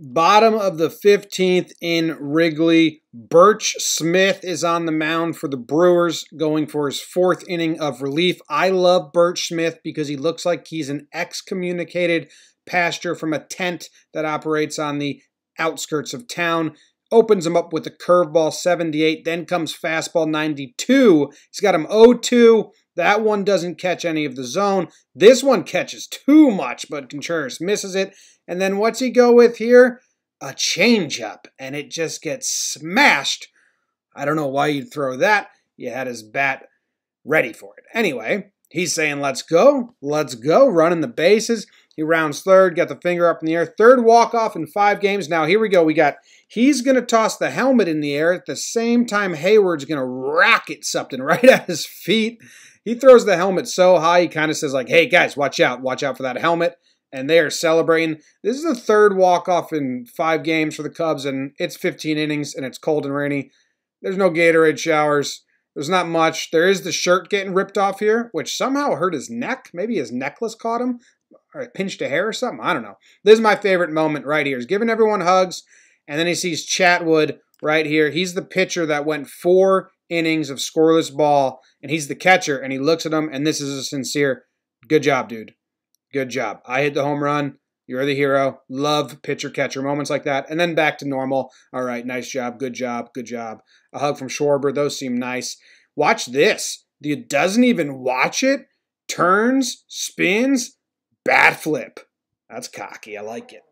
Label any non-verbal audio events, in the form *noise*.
Bottom of the 15th in Wrigley. Burch Smith is on the mound for the Brewers, going for his fourth inning of relief. I love Burch Smith because he looks like he's an excommunicated pastor from a tent that operates on the outskirts of town. Opens him up with a curveball 78, then comes fastball 92. He's got him 0 2. That one doesn't catch any of the zone. This one catches too much, but Contreras misses it. And then what's he go with here? A changeup, and it just gets smashed. I don't know why you'd throw that. You had his bat ready for it. Anyway, he's saying, let's go, let's go, running the bases. He rounds third, got the finger up in the air. Third walk-off in five games. Now, here we go. We got, he's going to toss the helmet in the air. At the same time, Hayward's going to racket something *laughs* right at his feet. He throws the helmet so high, he kind of says like, hey, guys, watch out. Watch out for that helmet and they are celebrating. This is the third walk-off in five games for the Cubs, and it's 15 innings, and it's cold and rainy. There's no Gatorade showers. There's not much. There is the shirt getting ripped off here, which somehow hurt his neck. Maybe his necklace caught him, or it pinched a hair or something. I don't know. This is my favorite moment right here. He's giving everyone hugs, and then he sees Chatwood right here. He's the pitcher that went four innings of scoreless ball, and he's the catcher, and he looks at him, and this is a sincere, good job, dude. Good job. I hit the home run. You're the hero. Love pitcher catcher moments like that. And then back to normal. All right, nice job. Good job. Good job. A hug from Schwarber. Those seem nice. Watch this. The doesn't even watch it. Turns, spins, bat flip. That's cocky. I like it.